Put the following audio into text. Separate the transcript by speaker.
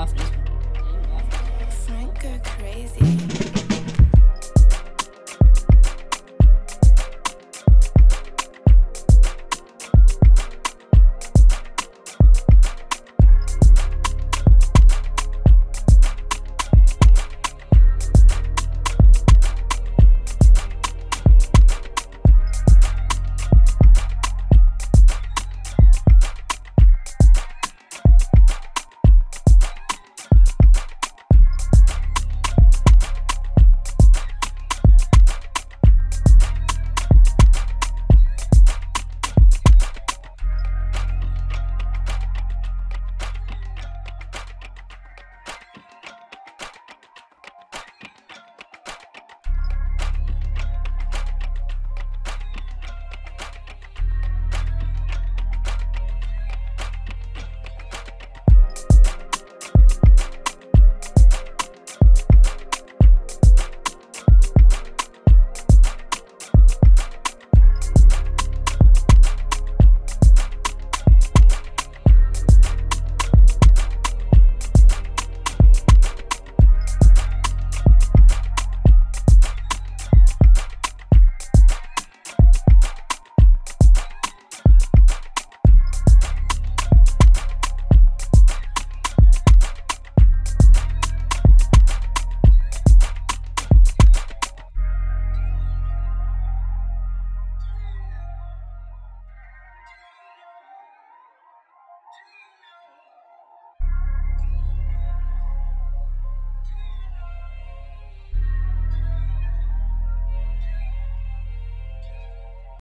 Speaker 1: off this one.
Speaker 2: Frank go crazy.